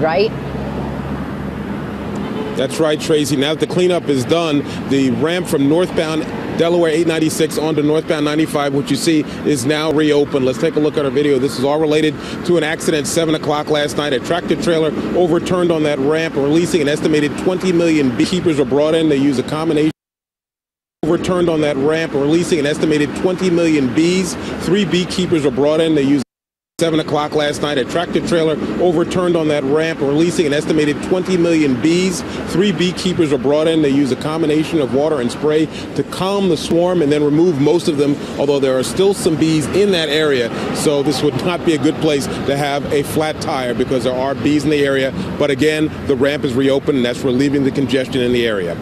right? That's right, Tracy. Now that the cleanup is done, the ramp from northbound Delaware 896 onto northbound 95, which you see is now reopened. Let's take a look at our video. This is all related to an accident 7 o'clock last night. A tractor trailer overturned on that ramp, releasing an estimated 20 million beekeepers were brought in. They use a combination overturned on that ramp, releasing an estimated 20 million bees. Three beekeepers were brought in. They used 7 o'clock last night, a tractor trailer overturned on that ramp, releasing an estimated 20 million bees. Three beekeepers were brought in. They use a combination of water and spray to calm the swarm and then remove most of them, although there are still some bees in that area. So this would not be a good place to have a flat tire because there are bees in the area. But again, the ramp is reopened and that's relieving the congestion in the area.